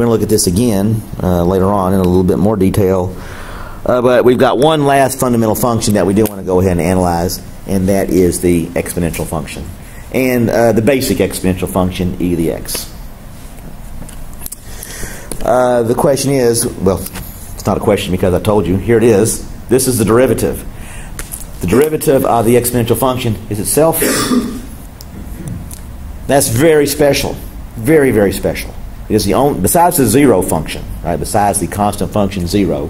We're going to look at this again uh, later on in a little bit more detail. Uh, but we've got one last fundamental function that we do want to go ahead and analyze, and that is the exponential function. And uh, the basic exponential function, e to the x. Uh, the question is, well, it's not a question because I told you. Here it is. This is the derivative. The derivative of the exponential function is itself. That's very special. Very, very special. Because the only, besides the zero function, right, besides the constant function zero,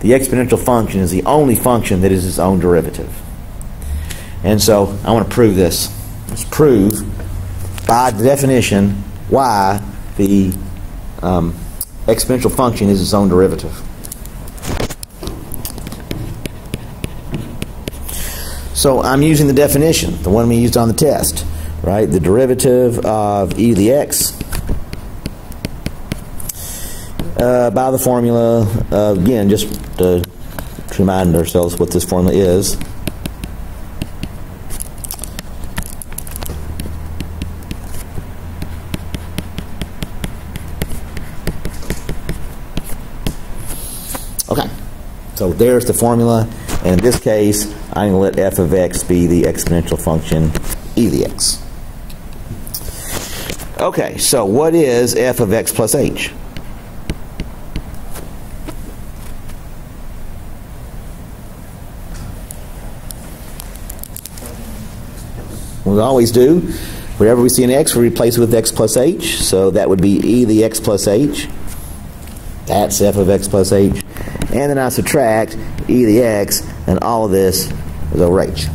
the exponential function is the only function that is its own derivative. And so I want to prove this. Let's prove by definition why the um, exponential function is its own derivative. So I'm using the definition, the one we used on the test, right? The derivative of e to the x uh, by the formula. Uh, again, just to, remind ourselves what this formula is. Okay, so there's the formula. And in this case, I'm going to let f of x be the exponential function e to the x. Okay, so what is f of x plus h? We always do. Wherever we see an x, we replace it with x plus h. So that would be e to the x plus h. That's f of x plus h. And then I subtract e to the x, and all of this is over h.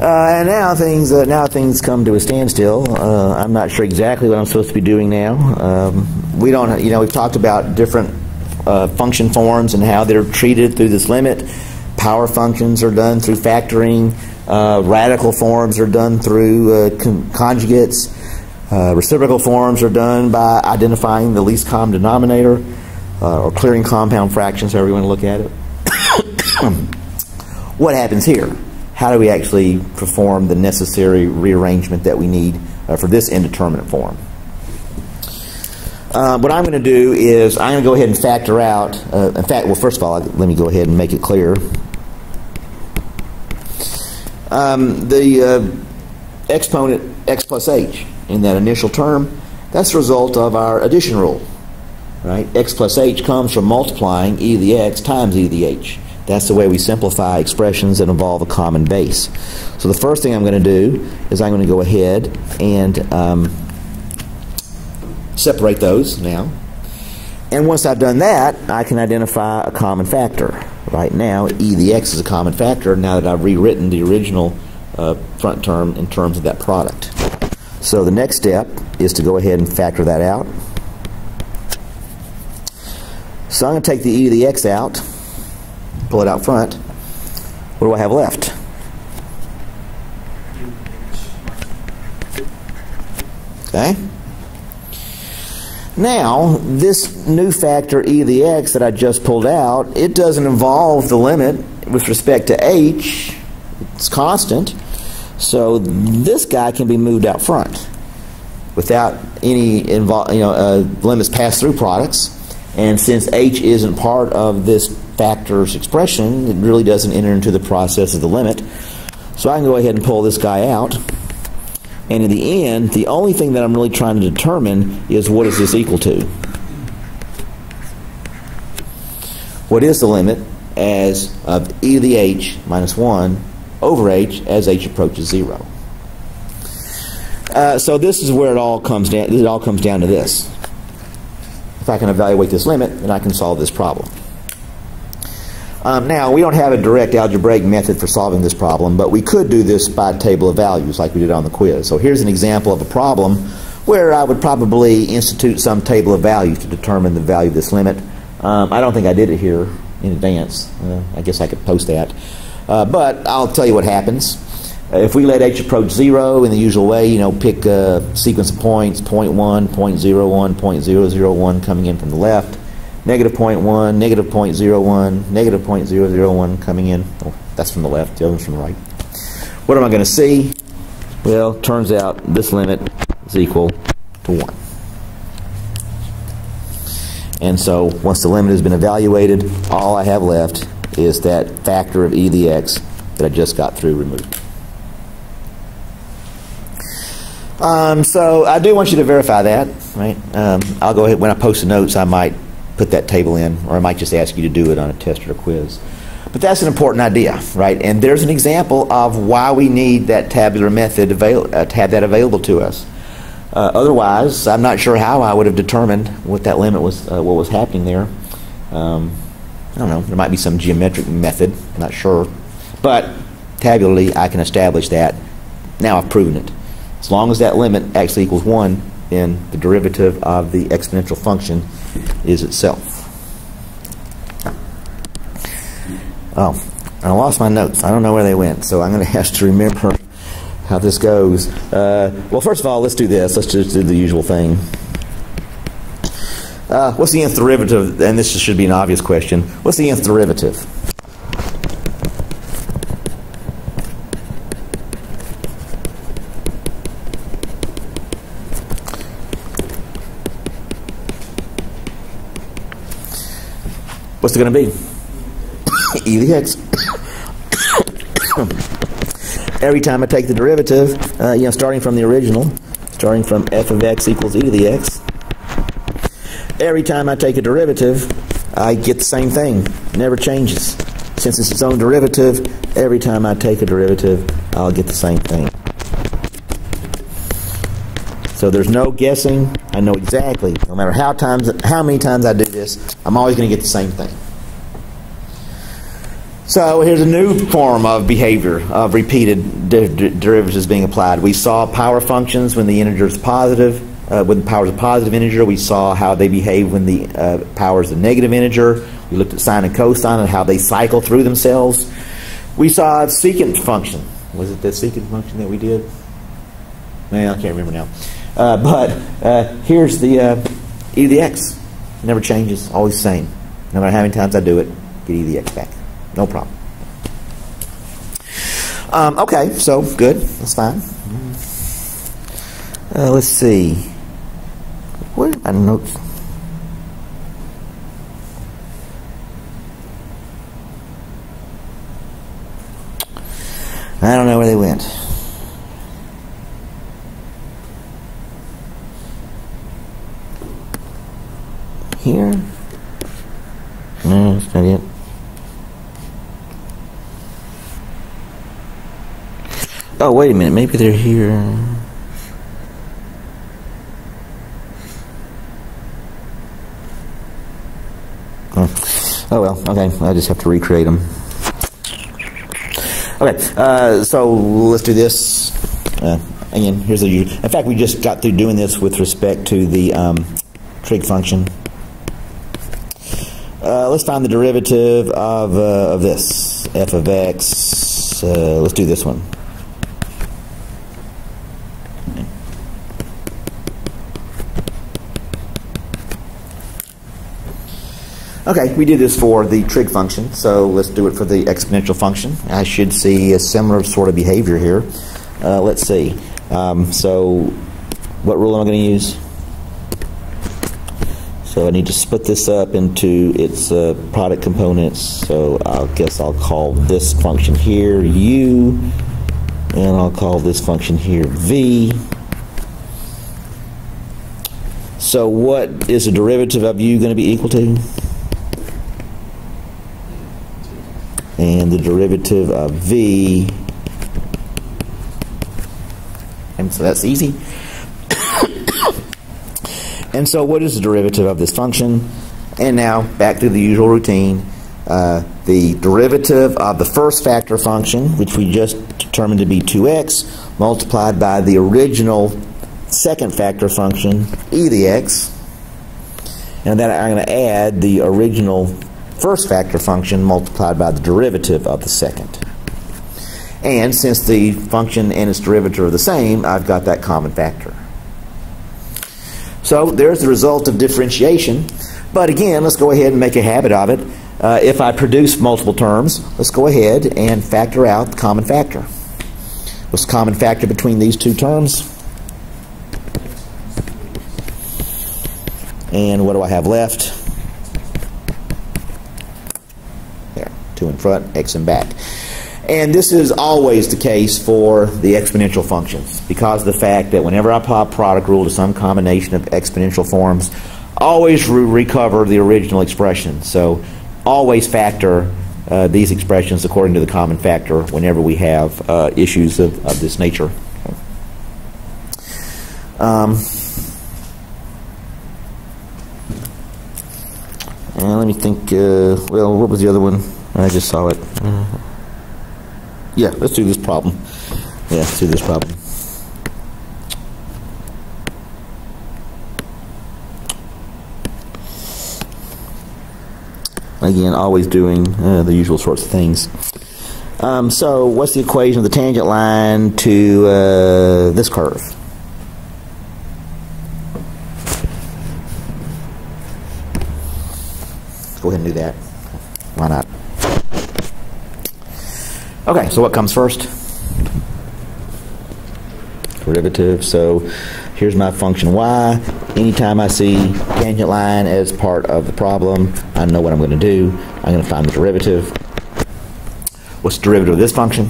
Uh, and now things uh, now things come to a standstill. Uh, I'm not sure exactly what I'm supposed to be doing now. Um, we don't, you know, we've talked about different uh, function forms and how they're treated through this limit. Power functions are done through factoring. Uh, radical forms are done through uh, con conjugates. reciprocal forms are done by identifying the least common denominator or clearing compound fractions, however you want to look at it. what happens here? how do we actually perform the necessary rearrangement that we need uh, for this indeterminate form. Uh, what I'm going to do is I'm going to go ahead and factor out, uh, in fact, well, first of all, let me go ahead and make it clear. Um, the uh, exponent x plus h in that initial term, that's the result of our addition rule. Right? x plus h comes from multiplying e to the x times e to the h. That's the way we simplify expressions that involve a common base. So the first thing I'm going to do is I'm going to go ahead and um, separate those now. And once I've done that, I can identify a common factor. Right now, e to the x is a common factor now that I've rewritten the original uh, front term in terms of that product. So the next step is to go ahead and factor that out. So I'm going to take the e to the x out pull it out front, what do I have left? Okay? Now, this new factor e to the x that I just pulled out, it doesn't involve the limit with respect to h. It's constant. So this guy can be moved out front without any you know, uh, limits pass through products. And since h isn't part of this factor's expression, it really doesn't enter into the process of the limit. So I can go ahead and pull this guy out. And in the end, the only thing that I'm really trying to determine is what is this equal to? What is the limit as of e to the h minus 1 over h as h approaches 0? Uh, so this is where it all comes down. It all comes down to this. If I can evaluate this limit, then I can solve this problem. Um, now, we don't have a direct algebraic method for solving this problem, but we could do this by table of values like we did on the quiz. So here's an example of a problem where I would probably institute some table of values to determine the value of this limit. Um, I don't think I did it here in advance. Uh, I guess I could post that. Uh, but I'll tell you what happens. Uh, if we let h approach 0 in the usual way, you know, pick a sequence of points, 0.1, 0.01, 0.001 coming in from the left, negative 0.1, negative 0.01, negative 0.001 coming in. Oh, that's from the left, the other one's from the right. What am I going to see? Well, turns out this limit is equal to 1. And so once the limit has been evaluated, all I have left is that factor of e to the x that I just got through removed. Um, so I do want you to verify that, right? Um, I'll go ahead, when I post the notes, I might put that table in, or I might just ask you to do it on a test or a quiz. But that's an important idea, right? And there's an example of why we need that tabular method avail- uh, to have that available to us. Uh, otherwise, I'm not sure how I would have determined what that limit was, uh, what was happening there. Um, I don't know. There might be some geometric method. I'm not sure, but tabularly, I can establish that. Now I've proven it. As long as that limit actually equals one, then the derivative of the exponential function is itself. Oh, I lost my notes. I don't know where they went, so I'm going to have to remember how this goes. Uh, well, first of all, let's do this. Let's just do the usual thing. Uh, what's the nth derivative? And this should be an obvious question. What's the nth derivative? What's it going to be? e to the x. Every time I take the derivative, uh, you know, starting from the original, starting from f of x equals e to the x, every time I take a derivative, I get the same thing. never changes. Since it's its own derivative, every time I take a derivative, I'll get the same thing. So there's no guessing. I know exactly. No matter how times, how many times I do this, I'm always going to get the same thing. So here's a new form of behavior of repeated de de derivatives being applied. We saw power functions when the integer is positive. Uh, when the power is a positive integer, we saw how they behave when the uh, power is a negative integer. We looked at sine and cosine and how they cycle through themselves. We saw a secant function. Was it the secant function that we did? Man, I can't remember now. Uh, but uh, here's the uh, e to the x. Never changes, always same. No matter how many times I do it, get e to the x back. No problem. Um, okay, so good. That's fine. Uh, let's see. Where are my notes? I don't know where they went. Here? No, that's not it. Oh, wait a minute. Maybe they're here. Oh, well, okay. I just have to recreate them. Okay, uh, so let's do this. Uh, again, here's the. In fact, we just got through doing this with respect to the um, trig function. Uh, let's find the derivative of, uh, of this f of x. Uh, let's do this one. Okay, we did this for the trig function, so let's do it for the exponential function. I should see a similar sort of behavior here. Uh, let's see. Um, so, what rule am I going to use? So I need to split this up into its uh, product components. So I guess I'll call this function here u, and I'll call this function here v. So what is the derivative of u going to be equal to? and the derivative of v. And so that's easy. And so what is the derivative of this function? And now back to the usual routine. Uh, the derivative of the first factor function, which we just determined to be 2x, multiplied by the original second factor function, e to the x. And then I'm going to add the original first factor function multiplied by the derivative of the second. And since the function and its derivative are the same, I've got that common factor. So there's the result of differentiation. But again, let's go ahead and make a habit of it. Uh, if I produce multiple terms, let's go ahead and factor out the common factor. What's the common factor between these two terms? And what do I have left? There, two in front, x in back. And this is always the case for the exponential functions because of the fact that whenever I apply product rule to some combination of exponential forms, always re recover the original expression. So always factor uh, these expressions according to the common factor whenever we have uh, issues of, of, this nature. Um, let me think, uh, well, what was the other one? I just saw it. Yeah, let's do this problem. Yeah, let's do this problem. Again, always doing uh, the usual sorts of things. Um, so, what's the equation of the tangent line to uh, this curve? Let's go ahead and do that. Why not? Okay, so what comes first? Derivative. So here's my function y. Anytime I see tangent line as part of the problem, I know what I'm going to do. I'm going to find the derivative. What's the derivative of this function?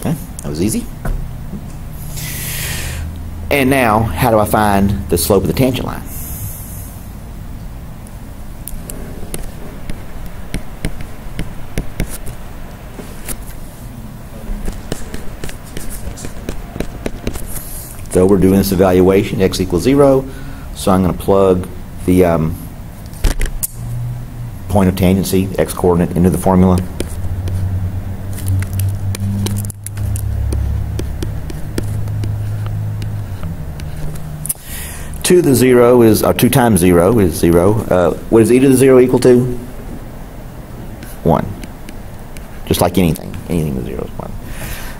Okay, that was easy. And now, how do I find the slope of the tangent line? So we're doing this evaluation, x equals 0. So I'm going to plug the um, point of tangency, x coordinate, into the formula. Two to the 0 is, or 2 times 0 is 0. Uh, what is e to the 0 equal to? 1. Just like anything. Anything with 0 is 1.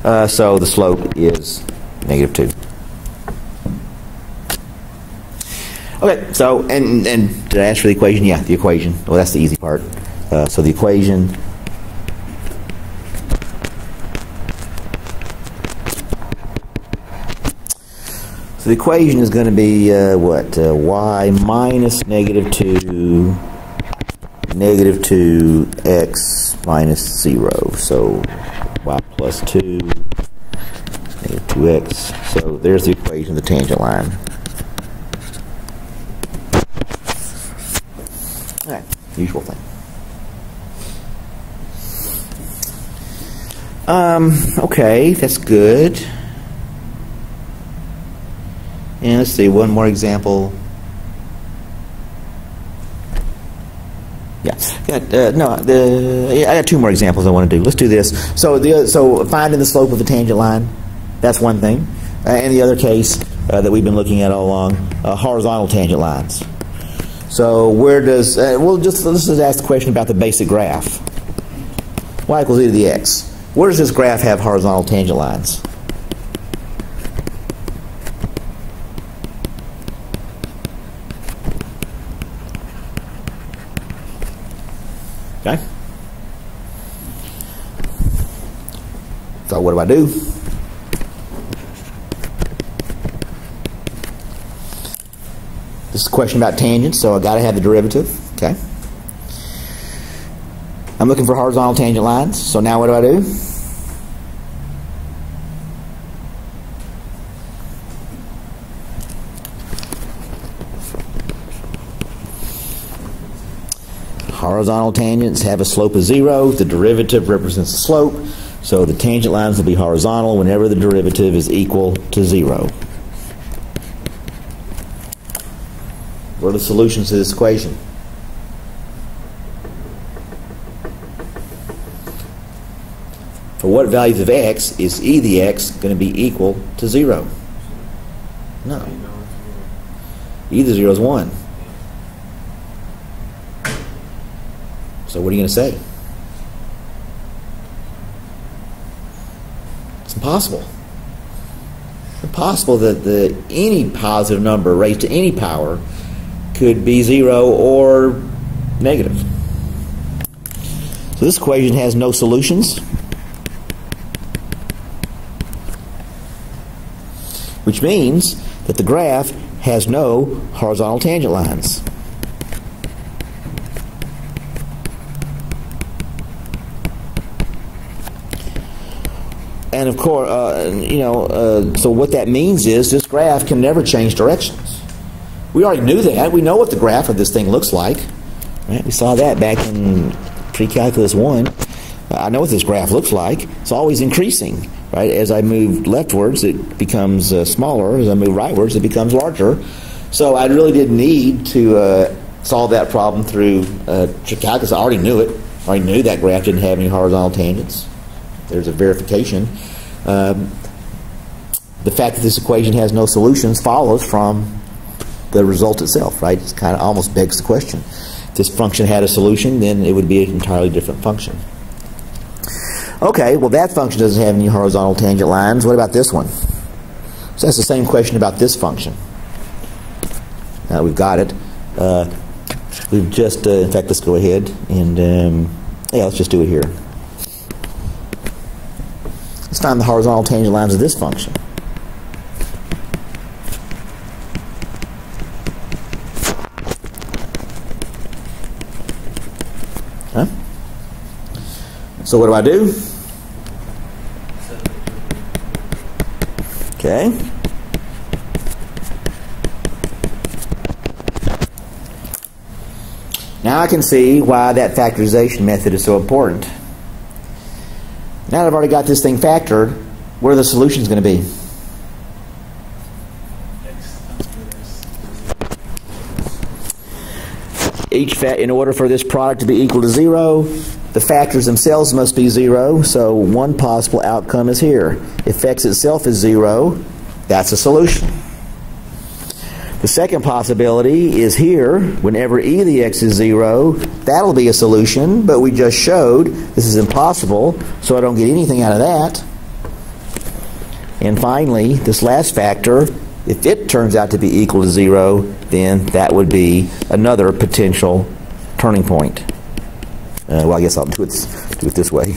Uh, so the slope is negative 2. Okay, so, and, and did I ask for the equation? Yeah, the equation. Well, that's the easy part. Uh, so the equation So the equation is going to be uh, what? Uh, y minus negative 2, negative 2, x minus 0. So y plus 2, negative 2x. So there's the equation of the tangent line. Usual thing. Um, okay, that's good. And let's see, one more example. Yeah, got, uh, no, the, I got two more examples I want to do. Let's do this. So, the, so finding the slope of a tangent line, that's one thing. Uh, and the other case uh, that we've been looking at all along, uh, horizontal tangent lines. So where does, uh, we'll just, let's just ask the question about the basic graph. y equals e to the x. Where does this graph have horizontal tangent lines? Okay? So what do I do? This is a question about tangents, so i got to have the derivative. Okay. I'm looking for horizontal tangent lines, so now what do I do? Horizontal tangents have a slope of zero. The derivative represents the slope. So the tangent lines will be horizontal whenever the derivative is equal to zero. What are the solutions to this equation? For what values of x is e to the x going to be equal to 0? No. E the 0 is 1. So what are you going to say? It's impossible. It's impossible that the, any positive number raised to any power could be zero or negative. So this equation has no solutions. Which means that the graph has no horizontal tangent lines. And of course, uh, you know, uh, so what that means is this graph can never change directions. We already knew that. We know what the graph of this thing looks like. Right? We saw that back in pre-calculus 1. I know what this graph looks like. It's always increasing. Right? As I move leftwards, it becomes uh, smaller. As I move rightwards, it becomes larger. So I really didn't need to uh, solve that problem through uh, calculus. I already knew it. I already knew that graph didn't have any horizontal tangents. There's a verification. Um, the fact that this equation has no solutions follows from the result itself, right? It kind of almost begs the question. If this function had a solution, then it would be an entirely different function. Okay, well that function doesn't have any horizontal tangent lines. What about this one? So that's the same question about this function. Now we've got it. Uh, we've just, uh, in fact, let's go ahead and, um, yeah, let's just do it here. Let's find the horizontal tangent lines of this function. So what do I do? Okay. Now I can see why that factorization method is so important. Now that I've already got this thing factored, what are the solutions going to be? Each fa- in order for this product to be equal to zero, the factors themselves must be zero, so one possible outcome is here. If x itself is zero, that's a solution. The second possibility is here, whenever e to the x is 0, that'll be a solution, but we just showed this is impossible, so I don't get anything out of that. And finally, this last factor, if it turns out to be equal to 0, then that would be another potential turning point. Uh, well, I guess I'll do it, do it this way.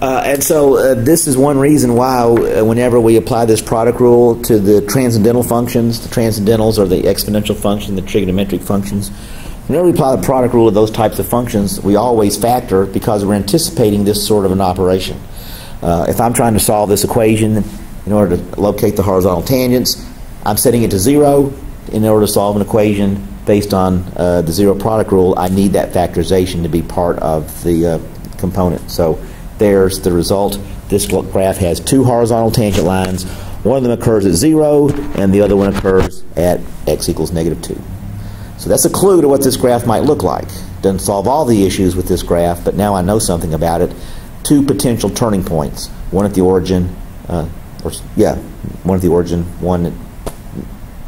Uh, and so uh, this is one reason why uh, whenever we apply this product rule to the transcendental functions, the transcendentals are the exponential function, the trigonometric functions, whenever we apply the product rule to those types of functions, we always factor because we're anticipating this sort of an operation. Uh, if I'm trying to solve this equation in order to locate the horizontal tangents, I'm setting it to zero. In order to solve an equation based on uh, the zero product rule, I need that factorization to be part of the uh, component. So there's the result. This graph has two horizontal tangent lines. One of them occurs at 0, and the other one occurs at x equals negative 2. So that's a clue to what this graph might look like. Doesn't solve all the issues with this graph, but now I know something about it. Two potential turning points. One at the origin, uh, or yeah, one at the origin, one at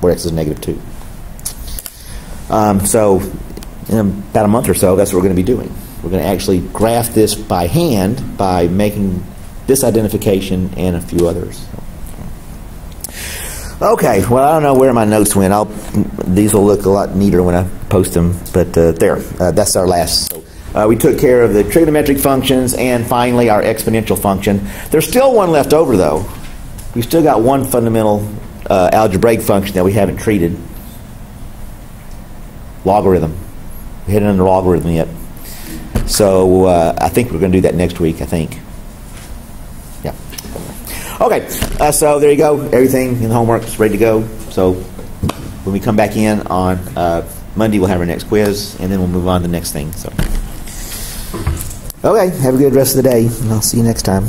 where x is negative 2. Um, so in about a month or so, that's what we're going to be doing. We're going to actually graph this by hand by making this identification and a few others. Okay, well, I don't know where my notes went. I'll, these will look a lot neater when I post them, but uh, there, uh, that's our last. Uh, we took care of the trigonometric functions and finally our exponential function. There's still one left over, though. We've still got one fundamental uh, algebraic function that we haven't treated logarithm. We haven't done the logarithm yet. So uh, I think we're going to do that next week, I think. Yeah. Okay, uh, so there you go. Everything in the homework is ready to go. So when we come back in on uh, Monday, we'll have our next quiz, and then we'll move on to the next thing. So, okay, have a good rest of the day, and I'll see you next time.